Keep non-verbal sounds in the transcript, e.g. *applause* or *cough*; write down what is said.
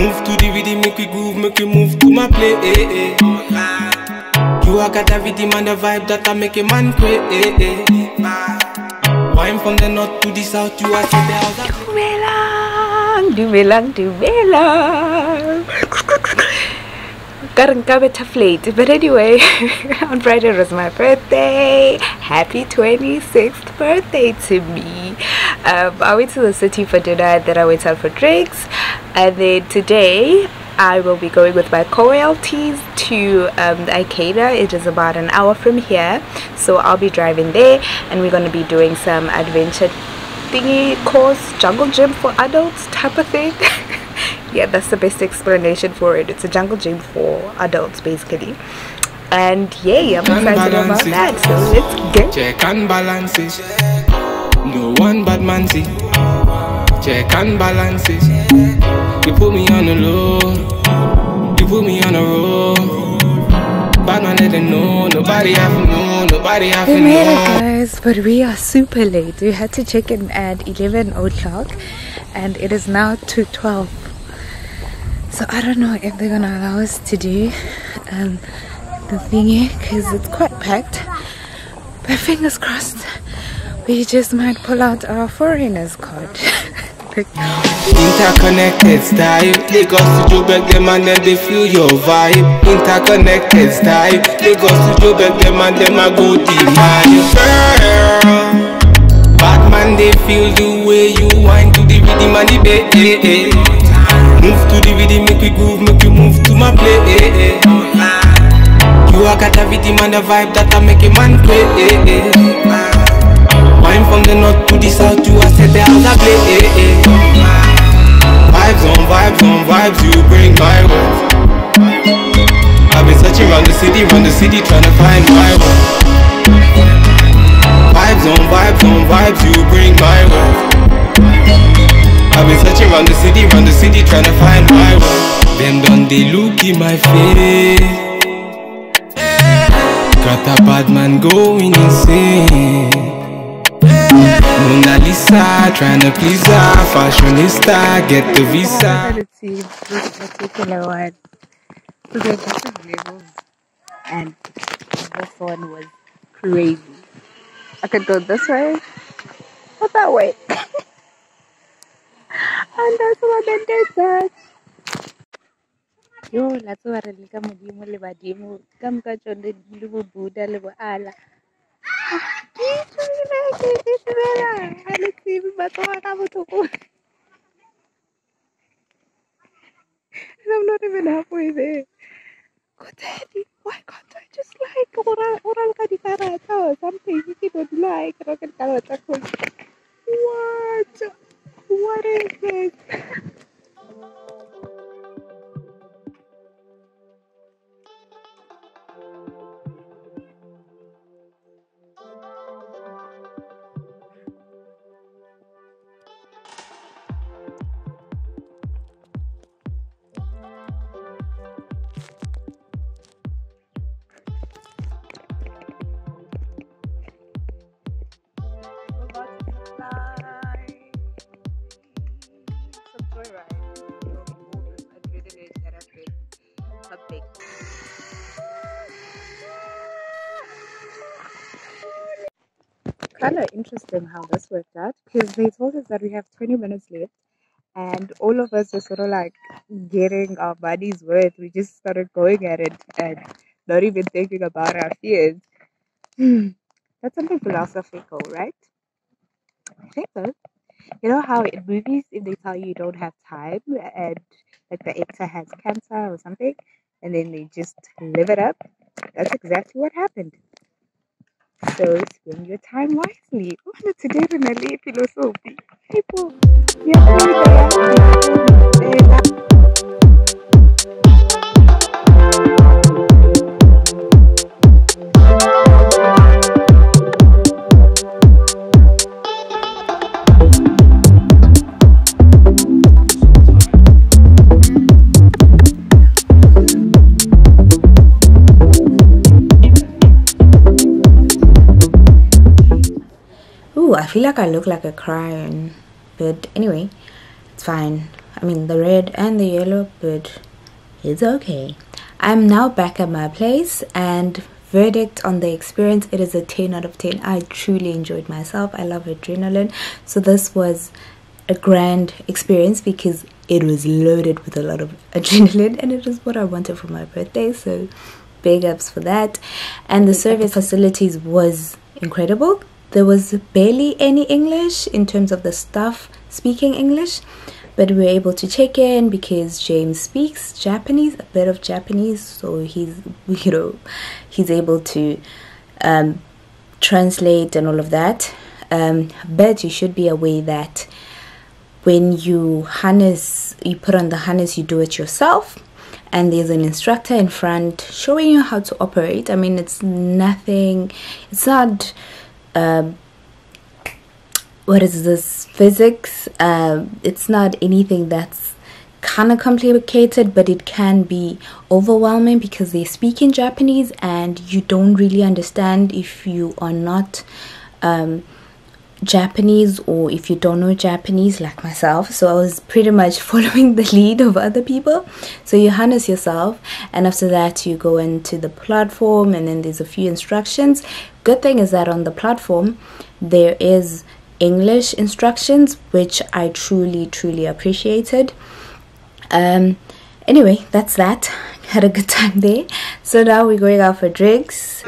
Move to the rhythm, make we groove, make we move to my play. Eh, eh. You are got the rhythm and the vibe that I make a man pray. Eh, eh. Wine from the north to the south, you are set the house. Dumelang, dumelang, dumelang. Got a of late, but anyway, *laughs* on Friday was my birthday. Happy 26th birthday to me. Um, I went to the city for dinner, and then I went out for drinks, and then today I will be going with my co-ALTs to um, the Ikeda. It is about an hour from here, so I'll be driving there, and we're going to be doing some adventure thingy course, jungle gym for adults type of thing. *laughs* yeah, that's the best explanation for it. It's a jungle gym for adults basically. And yay, I'm excited about that. So let's get Check and balance it. No one bad man see. Check and balance it. You put me on the low. You put me on the road. Bad man let them know. Nobody have to know. Nobody have to We made it guys, but we are super late. We had to check in at 11 o'clock and it is now 2.12. So I don't know if they're gonna allow us to do um, the thingy because it's quite packed. But fingers crossed, we just might pull out our foreigner's card. Interconnected style. Lagos to them and them they feel your vibe. Interconnected style. Lagos to them and I go demand. Girl, bad man they feel the way you whine to the rhythm and the bass. Move to the rhythm, make we groove, make we move to my play. You are got the rhythm and the vibe that I make a man play. City, trying to find my way. Vibes on vibes on vibes, you bring my way. I've been searching around the city, round the city, trying to find my way. Them done they look in my face. Got a bad man going insane. Mona Lisa trying to please her, fashionista, get the visa. And this one was crazy. I could go this way or that way. *laughs* and that's one that did that. Yo, la tsoa re le ka modimo le badimo ka moka tsone le bo buddha le bo allah ke itumela ke itumela ga le tsebe matsoa ka botlhoko and I'm not even halfway there. Go daddy, why can't I just like oral oral ka dikarata or something? Don't like rock and karata What? Kind of interesting how this worked out because they told us that we have 20 minutes left, and all of us were sort of like getting our money's worth. We just started going at it and not even thinking about our fears. *sighs* That's something philosophical, right? I think so. You know how in movies, if they tell you you don't have time and like the actor has cancer or something, and then they just live it up? That's exactly what happened. So spend your time wisely. Oh, today we're gonna leave philosophy. People, yeah, feel like I look like a crying. But anyway, it's fine. I mean the red and the yellow, but it's okay. I'm now back at my place and verdict on the experience it is a 10 out of 10 i truly enjoyed myself i love adrenaline so this was a grand experience because it was loaded with a lot of *laughs* adrenaline and it is what i wanted for my birthday so big ups for that and the service facilities was incredible there was barely any english in terms of the staff speaking english but we were able to check in because James speaks Japanese, a bit of Japanese, so he's *laughs* you know he's able to um, translate and all of that. Um, but you should be aware that when you harness, you put on the harness, you do it yourself. And there's an instructor in front showing you how to operate. I mean, it's nothing, it's not um, what is this? Physics? Um, it's not anything that's kind of complicated but it can be overwhelming because they speak in japanese and you don't really understand if you are not um, Japanese or if you don't know Japanese like myself. So I was pretty much *laughs* following the lead of other people. So you harness yourself and after that you go into the platform and then there's a few instructions. Good thing is that on the platform there is English instructions, which I truly, truly appreciated. Um, anyway, that's that. *laughs* Had a good time there. So now we're going out for drinks.